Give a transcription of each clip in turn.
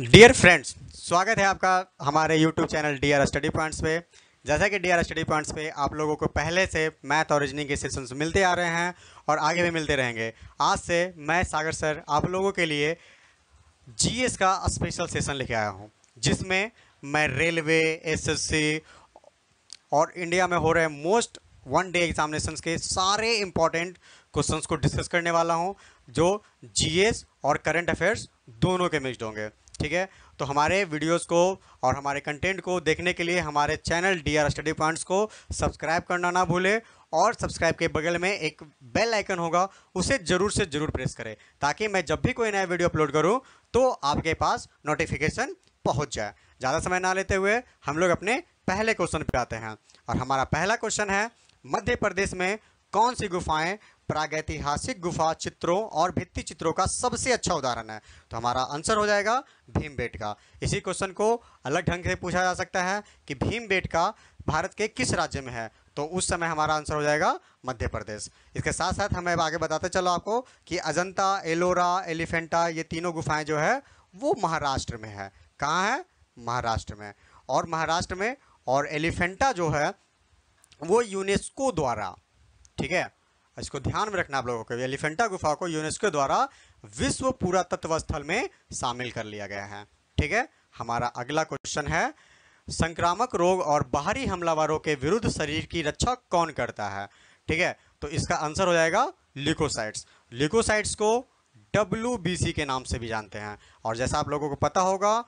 Dear friends स्वागत है आपका हमारे YouTube channel D R study points पे। जैसा कि डी आर स्टडी पॉइंट्स पे आप लोगों को पहले से मैथ और रीजनिंग के सेशंस मिलते आ रहे हैं और आगे भी मिलते रहेंगे। आज से मैं सागर सर आप लोगों के लिए जीएस का स्पेशल सेशन लेके आया हूँ, जिसमें मैं रेलवे एसएससी और इंडिया में हो रहे मोस्ट वन डे एग्जामिनेशन के सारे इंपॉर्टेंट क्वेश्चंस को डिस्कस करने वाला हूँ, जो जीएस और करंट अफेयर्स दोनों के मिक्सड होंगे। ठीक है? तो हमारे वीडियोस को और हमारे कंटेंट को देखने के लिए हमारे channel D R study points को सब्सक्राइब करना ना भूलें और सब्सक्राइब के बगल में एक बेल आइकन होगा, उसे ज़रूर से ज़रूर प्रेस करें ताकि मैं जब भी कोई नया वीडियो अपलोड करूँ तो आपके पास नोटिफिकेशन पहुँच जाए। ज़्यादा समय ना लेते हुए हम लोग अपने पहले क्वेश्चन पर आते हैं। और हमारा पहला क्वेश्चन है, मध्य प्रदेश में कौन सी गुफाएँ प्रागैतिहासिक गुफा चित्रों और भित्ति चित्रों का सबसे अच्छा उदाहरण है। तो हमारा आंसर हो जाएगा भीमबेटका इसी क्वेश्चन को अलग ढंग से पूछा जा सकता है कि भीमबेटका भारत के किस राज्य में है? तो उस समय हमारा आंसर हो जाएगा मध्य प्रदेश। इसके साथ साथ हमें आगे बताते चलो आपको कि अजंता, एलोरा, एलिफेंटा, ये तीनों गुफाएँ जो है, वो महाराष्ट्र में है। कहाँ है? महाराष्ट्र में। और महाराष्ट्र में और एलिफेंटा जो है, वो यूनेस्को द्वारा, ठीक है? इसको ध्यान में रखना आप लोगों को। एलिफेंटा गुफा को यूनेस्को द्वारा विश्व पुरातत्व स्थल में शामिल कर लिया गया है। ठीक है? हमारा अगला क्वेश्चन है, संक्रामक रोग और बाहरी हमलावरों के विरुद्ध शरीर की रक्षा कौन करता है? ठीक है? तो इसका आंसर हो जाएगा लिकोसाइट्स। लिकोसाइट्स को डब्ल्यू के नाम से भी जानते हैं। और जैसा आप लोगों को पता होगा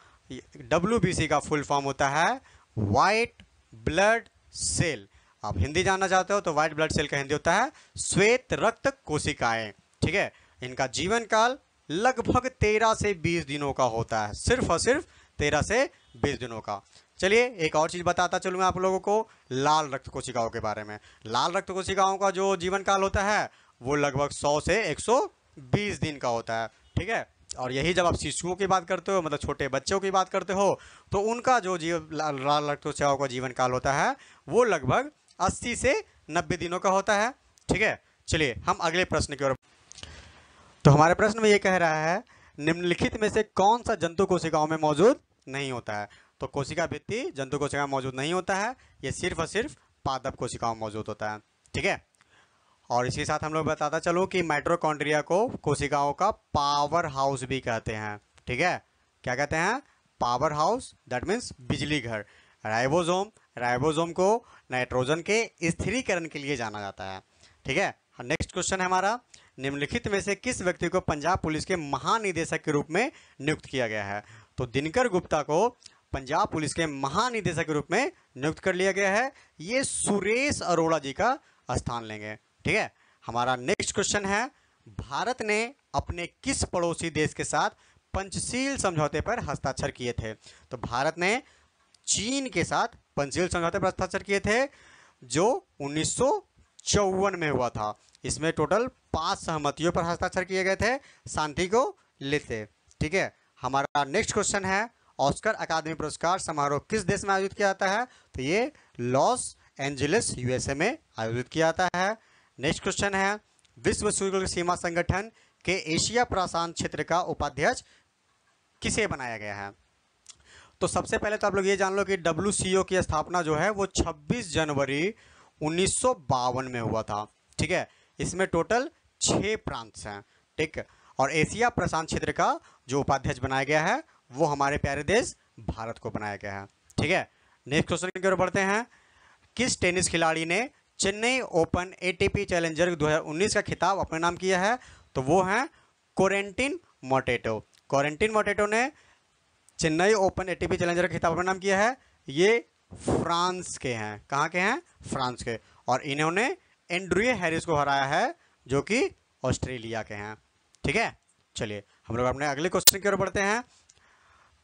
डब्ल्यूबीसी का फुल फॉर्म होता है वाइट ब्लड सेल। आप हिंदी जानना चाहते हो तो व्हाइट ब्लड सेल का हिंदी होता है श्वेत रक्त कोशिकाएँ, ठीक है? इनका जीवन काल लगभग तेरह से बीस दिनों का होता है, सिर्फ़ और सिर्फ़ तेरह से बीस दिनों का। चलिए, एक और चीज़ बताता चलूँ आप लोगों को, लाल रक्त कोशिकाओं के बारे में। लाल रक्त कोशिकाओं का जो जीवन काल होता है, वो लगभग सौ से एक सौ बीस दिन का होता है, ठीक है? और यही जब आप शिशुओं की बात करते हो मतलब छोटे बच्चों की बात करते हो तो उनका जो जीव लाल रक्त कोशिकाओं का जीवन काल होता है, वो लगभग अस्सी से नब्बे दिनों का होता है। ठीक है? चलिए, हम अगले प्रश्न की ओर। तो हमारे प्रश्न में ये कह रहा है, निम्नलिखित में से कौन सा जंतु कोशिकाओं में मौजूद नहीं होता है? तो कोशिका भित्ति जंतु कोशिका में मौजूद नहीं होता है, ये सिर्फ़ और सिर्फ़ पादप कोशिकाओं में मौजूद होता है। ठीक है? और इसी साथ हम लोग बताता चलो कि माइट्रोकॉन्ड्रिया को कोशिकाओं का पावर हाउस भी कहते हैं। ठीक है? क्या कहते हैं? पावर हाउस, दैट मीन्स बिजली घर। राइबोसोम राइबोसोम को नाइट्रोजन के स्थिरीकरण के लिए जाना जाता है। ठीक है? नेक्स्ट क्वेश्चन है हमारा, निम्नलिखित में से किस व्यक्ति को पंजाब पुलिस के महानिदेशक के रूप में नियुक्त किया गया है? तो दिनकर गुप्ता को पंजाब पुलिस के महानिदेशक के रूप में नियुक्त कर लिया गया है। ये सुरेश अरोड़ा जी का स्थान लेंगे। ठीक है? हमारा नेक्स्ट क्वेश्चन है, भारत ने अपने किस पड़ोसी देश के साथ पंचशील समझौते पर हस्ताक्षर किए थे? तो भारत ने चीन के साथ पंचशील समझौते पर हस्ताक्षर किए थे, जो उन्नीस सौ चौवन में हुआ था। इसमें टोटल पाँच सहमतियों पर हस्ताक्षर किए गए थे। शांति को लेते। ठीक है, हमारा नेक्स्ट क्वेश्चन है, ऑस्कर अकादमी पुरस्कार समारोह किस देश में आयोजित किया जाता है? तो ये लॉस एंजलिस, यूएसए में आयोजित किया जाता है। नेक्स्ट क्वेश्चन है, विश्व सूर्य सीमा संगठन के एशिया प्रशांत क्षेत्र का उपाध्यक्ष किसे बनाया गया है? तो सबसे पहले तो आप लोग ये जान लो कि डब्ल्यूसीओ की स्थापना जो है, वो 26 जनवरी उन्नीस सौ बावन में हुआ था। ठीक है? इसमें टोटल छः प्रांत हैं। ठीक? और एशिया प्रशांत क्षेत्र का जो उपाध्यक्ष बनाया गया है, वो हमारे प्यारे देश भारत को बनाया गया है। ठीक है? नेक्स्ट क्वेश्चन की ओर बढ़ते हैं। किस टेनिस खिलाड़ी ने चेन्नई ओपन एटीपी चैलेंजर 2019 का खिताब अपने नाम किया है? तो वो हैं कोरेंटिन मोटेटो। कोरेंटिन मोटेटो ने Chennai open a ATP challenger का खिताब नाम किया है। ये फ्रांस के हैं। कहाँ के हैं? फ्रांस के। और इन्होंने एंड्रियो हैरिस को हराया है, जो कि ऑस्ट्रेलिया के हैं। ठीक है? चलिए, हम लोग अपने अगले क्वेश्चन की ओर बढ़ते हैं।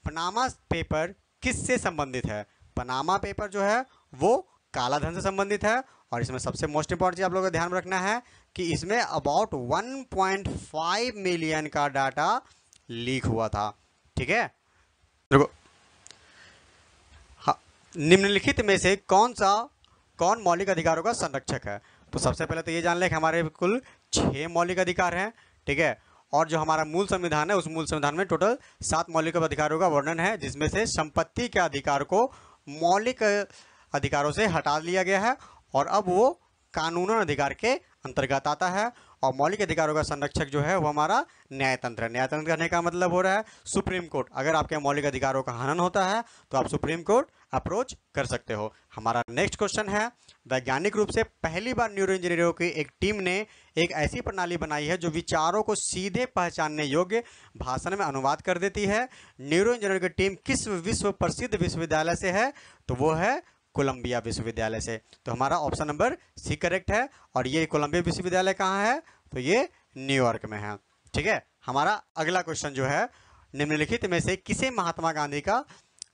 पनामा पेपर किससे संबंधित है? पनामा पेपर जो है, वो काला धन से संबंधित है। और इसमें सबसे मोस्ट इंपॉर्टेंट चीज़ आप लोगों को ध्यान में रखना है कि इसमें अबाउट 1.5 मिलियन का डाटा लीक हुआ था। ठीक है? देखो। हाँ निम्नलिखित में से कौन सा कौन मौलिक अधिकारों का संरक्षक है? तो सबसे पहले तो ये जान लें कि हमारे कुल छः मौलिक अधिकार हैं, ठीक है? और जो हमारा मूल संविधान है, उस मूल संविधान में टोटल सात मौलिक अधिकारों का वर्णन है, जिसमें से संपत्ति के अधिकार को मौलिक अधिकारों से हटा लिया गया है, और अब वो कानूनन अधिकार के अंतर्गत आता है और मौलिक अधिकारों का संरक्षक जो है वो हमारा न्यायतंत्र न्यायतंत्र कहने का मतलब हो रहा है सुप्रीम कोर्ट। अगर आपके मौलिक अधिकारों का हनन होता है तो आप सुप्रीम कोर्ट अप्रोच कर सकते हो। हमारा नेक्स्ट क्वेश्चन है, वैज्ञानिक रूप से पहली बार न्यूरो इंजीनियरों की एक टीम ने एक ऐसी प्रणाली बनाई है जो विचारों को सीधे पहचानने योग्य भाषण में अनुवाद कर देती है। न्यूरो इंजीनियरों की टीम किस विश्व प्रसिद्ध विश्वविद्यालय से है? तो वो है कोलंबिया विश्वविद्यालय से। तो हमारा ऑप्शन नंबर सी करेक्ट है। और ये कोलंबिया विश्वविद्यालय कहाँ है? तो ये न्यूयॉर्क में है। ठीक है? हमारा अगला क्वेश्चन जो है, निम्नलिखित में से किसे महात्मा गांधी का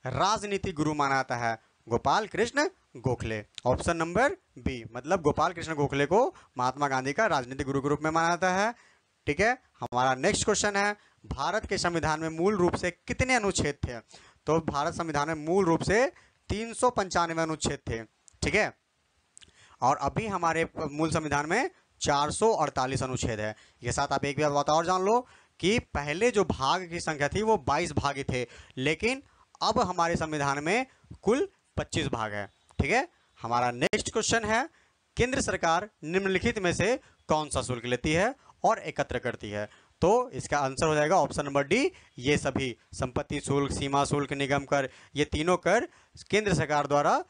राजनीतिक गुरु माना जाता है? Gopal Krishna Gokhale. Option number B मतलब गोपाल कृष्ण गोखले को महात्मा गांधी का राजनीतिक गुरु के रूप में माना जाता है। ठीक है? हमारा नेक्स्ट क्वेश्चन है, भारत के संविधान में मूल रूप से कितने अनुच्छेद थे? तो भारत संविधान में मूल रूप से तीन सौ पंचानवे अनुच्छेद थे। ठीक है? और अभी हमारे मूल संविधान में 448 अनुच्छेद है। ये साथ आप एक भी बात और जान लो कि पहले जो भाग की संख्या थी, वो 22 भाग थे। लेकिन अब हमारे संविधान में कुल 25 भाग है। ठीक है? हमारा नेक्स्ट क्वेश्चन है, केंद्र सरकार निम्नलिखित में से कौन सा शुल्क लेती है और एकत्र करती है? तो इसका आंसर हो जाएगा ऑप्शन नंबर डी ये सभी संपत्ति शुल्क, सीमा शुल्क, निगम कर, ये तीनों कर केंद्र सरकार द्वारा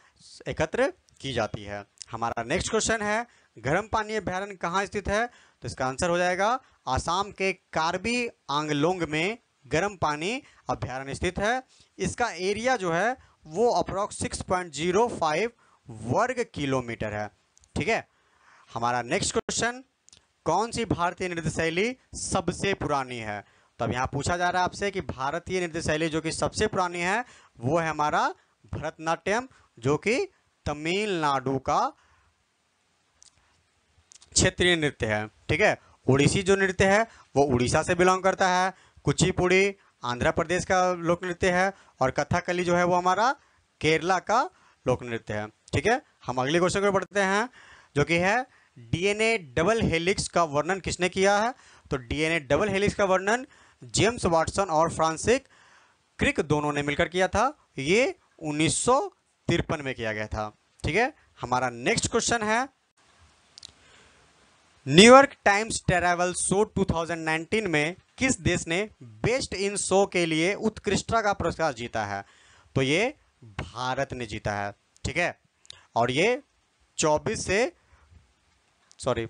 एकत्र की जाती है। हमारा नेक्स्ट क्वेश्चन है गर्म पानी अभ्यारण्य कहाँ स्थित है? तो इसका आंसर हो जाएगा, आसाम के कार्बी आंगलोंग में गर्म पानी अभ्यारण्य स्थित है। इसका एरिया जो है, वो approx six point zero five वर्ग किलोमीटर है। ठीक है? हमारा नेक्स्ट क्वेश्चन, कौन सी भारतीय नृत्य शैली सबसे पुरानी है? तो अब यहाँ पूछा जा रहा है आपसे कि भारतीय नृत्य शैली जो कि सबसे पुरानी है, वो है हमारा भरतनाट्यम, जो कि तमिलनाडु का क्षेत्रीय नृत्य है, ठीक है? उड़ीसी जो नृत्य है, वो उड़ीसा से बिलोंग करता है। कुचिपुड़ी, आंध्र प्रदेश का लोक नृत्य है और कथाकली जो है वो हमारा केरला का लोक नृत्य है, ठीक है? हम अगले क्वेश्चन को बढ़ते हैं, जो कि है डीएनए डबल हेलिक्स का वर्णन किसने किया है? तो डीएनए डबल हेलिक्स का वर्णन जेम्स वाटसन और फ्रांसिक क्रिक दोनों ने मिलकर किया था। ये उन्नीस सौ तिरपन में किया गया था, ठीक है? हमारा नेक्स्ट क्वेश्चन है New York Times travel show 2019 में किस देश ने बेस्ट इन शो के लिए उत्कृष्टता का पुरस्कार जीता है? तो ये भारत ने जीता है, ठीक है? और ये 24 से सॉरी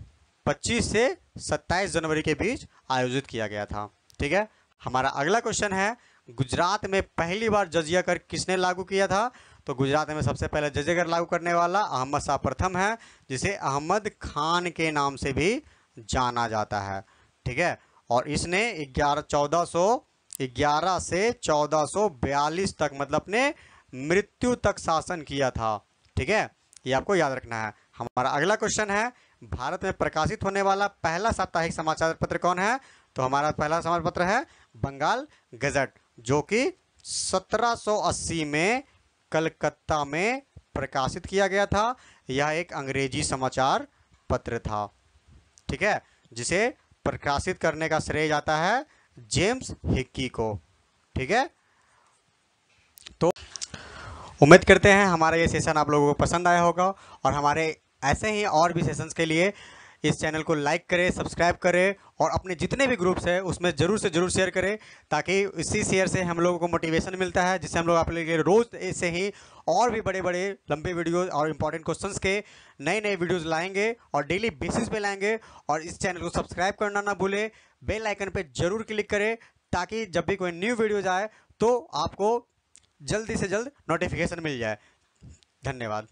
25 से 27 जनवरी के बीच आयोजित किया गया था, ठीक है? हमारा अगला क्वेश्चन है गुजरात में पहली बार जजिया कर किसने लागू किया था? तो गुजरात में सबसे पहले जजिया कर लागू करने वाला अहमद शाह प्रथम है, जिसे अहमद खान के नाम से भी जाना जाता है। ठीक है? और इसने ग्यारह, चौदह सौ, ग्यारह से चौदह सौ बयालीस तक मतलब अपने मृत्यु तक शासन किया था। ठीक है? ये आपको याद रखना है। हमारा अगला क्वेश्चन है, भारत में प्रकाशित होने वाला पहला साप्ताहिक समाचार पत्र कौन है? तो हमारा पहला समाचार पत्र है, बंगाल गजट। जो कि 1780 में कलकत्ता में प्रकाशित किया गया था। यह एक अंग्रेज़ी समाचार पत्र था। ठीक है? जिसे प्रकाशित करने का श्रेय जाता है जेम्स हिक्की को। ठीक है? तो उम्मीद करते हैं हमारा ये सेशन आप लोगों को पसंद आया होगा और हमारे ऐसे ही और भी सेशंस के लिए इस चैनल को लाइक करें, सब्सक्राइब करें और अपने जितने भी ग्रुप्स हैं, उसमें ज़रूर से ज़रूर शेयर करें ताकि इसी शेयर से हम लोगों को मोटिवेशन मिलता है, जिससे हम लोग अपने लिए रोज़ ऐसे ही और भी बड़े बड़े लंबे वीडियोस और इंपॉर्टेंट क्वेश्चंस के नए नए वीडियोस लाएँगे और डेली बेसिस पे लाएँगे और इस चैनल को सब्सक्राइब करना ना भूलें बेल आइकन पर ज़रूर क्लिक करें ताकि जब भी कोई न्यू वीडियो आए तो आपको जल्दी से जल्द नोटिफिकेशन मिल जाए। धन्यवाद।